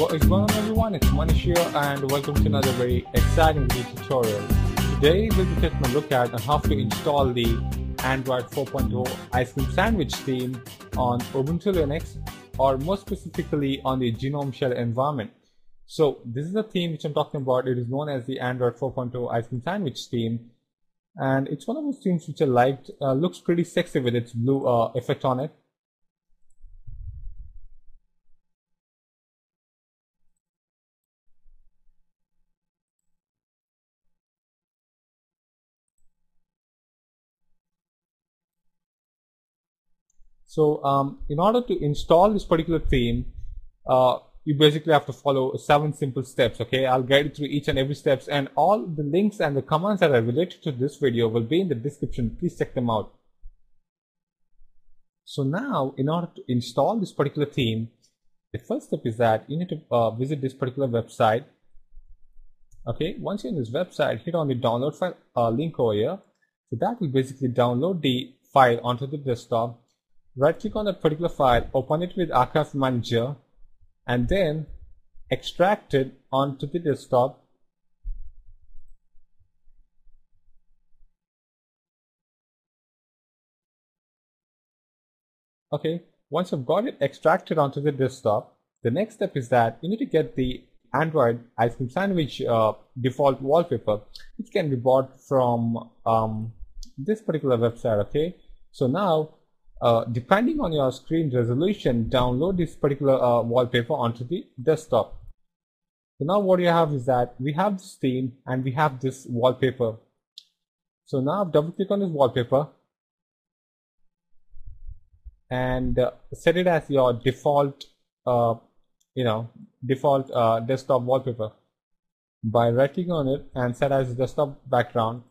What is going on everyone? It's Manish here and welcome to another very exciting tutorial. Today we'll be taking a look at how to install the Android 4.0 Ice Cream Sandwich theme on Ubuntu Linux or more specifically on the GNOME Shell environment. So this is the theme which I'm talking about. It is known as the Android 4.0 Ice Cream Sandwich theme and it's one of those themes which I liked. Uh, looks pretty sexy with its blue uh, effect on it So um, in order to install this particular theme, uh, you basically have to follow seven simple steps. Okay, I'll guide you through each and every steps and all the links and the commands that are related to this video will be in the description. Please check them out. So now in order to install this particular theme, the first step is that you need to uh, visit this particular website. Okay, once you're in this website, hit on the download file uh, link over here. So that will basically download the file onto the desktop right click on that particular file, open it with Archive Manager, and then extract it onto the desktop. Okay, once you've got it extracted onto the desktop, the next step is that you need to get the Android ice cream sandwich uh, default wallpaper, which can be bought from um, this particular website. Okay, so now uh, depending on your screen resolution, download this particular uh, wallpaper onto the desktop. So now what you have is that we have this theme and we have this wallpaper. So now double click on this wallpaper and uh, set it as your default, uh, you know, default uh, desktop wallpaper by right clicking on it and set as desktop background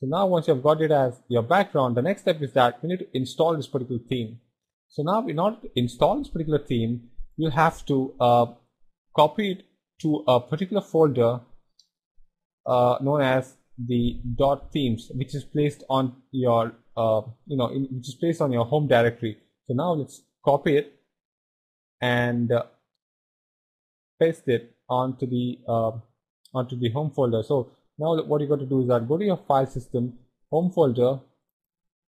so now once you've got it as your background, the next step is that you need to install this particular theme. So now in order to install this particular theme, you have to uh, copy it to a particular folder uh, known as the dot themes, which is placed on your, uh, you know, in, which is placed on your home directory. So now let's copy it and uh, paste it onto the uh, onto the home folder. So now what you got to do is that go to your file system, home folder,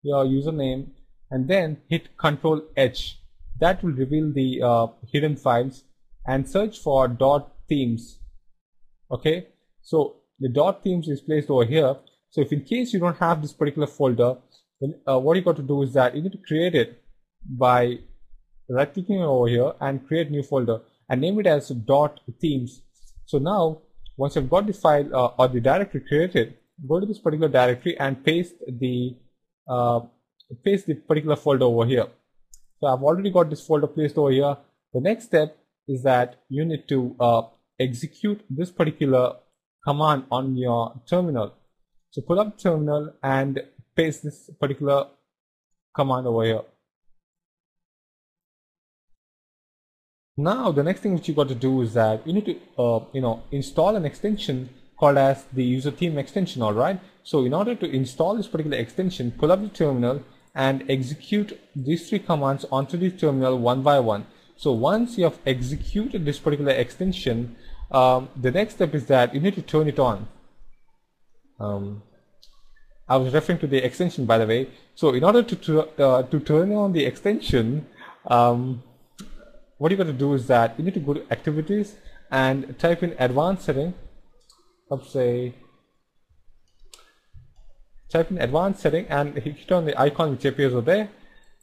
your username, and then hit Control H. That will reveal the uh, hidden files and search for dot themes. Okay, so the dot themes is placed over here. So if in case you don't have this particular folder, then uh, what you got to do is that you need to create it by right clicking over here and create new folder and name it as dot themes. So now once you've got the file uh, or the directory created, go to this particular directory and paste the uh, paste the particular folder over here. So I've already got this folder placed over here. The next step is that you need to uh, execute this particular command on your terminal. So pull up terminal and paste this particular command over here. Now the next thing which you got to do is that you need to uh, you know install an extension called as the user theme extension alright. So in order to install this particular extension pull up the terminal and execute these three commands onto the terminal one by one. So once you have executed this particular extension um, the next step is that you need to turn it on. Um, I was referring to the extension by the way. So in order to, uh, to turn on the extension um, what you got to do is that you need to go to activities and type in advanced setting. Let's say type in advanced setting and hit on the icon which appears over there.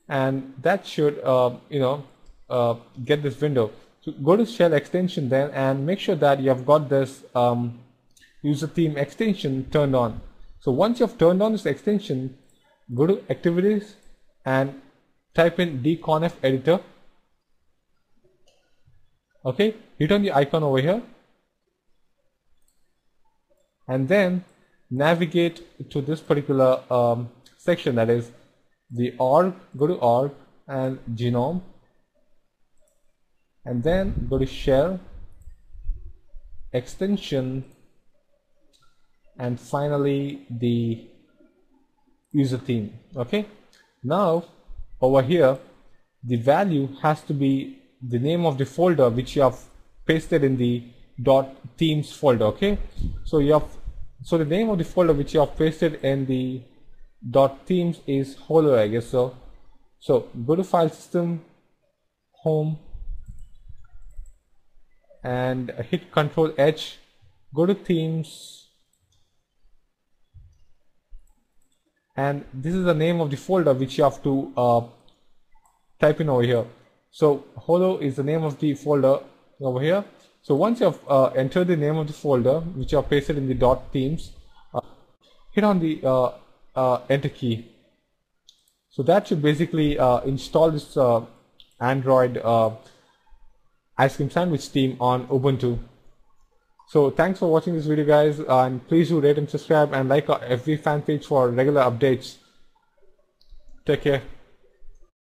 And that should uh, you know uh, get this window. So go to shell extension then and make sure that you have got this um, user theme extension turned on. So once you have turned on this extension go to activities and type in dconf editor okay? Hit on the icon over here. And then navigate to this particular um, section that is the org go to org and gnome. And then go to shell extension and finally the user theme okay? Now over here the value has to be the name of the folder which you have pasted in the dot themes folder okay? So you have so the name of the folder which you have pasted in the dot themes is holo I guess so. So go to file system home and hit control H. Go to themes and this is the name of the folder which you have to uh, type in over here so holo is the name of the folder over here so once you have uh, entered the name of the folder which have pasted in the dot themes uh, hit on the uh, uh, enter key so that should basically uh, install this Android ice cream sandwich theme on Ubuntu so thanks for watching this video guys and please do rate and subscribe and like our FB fan page for regular updates. Take care.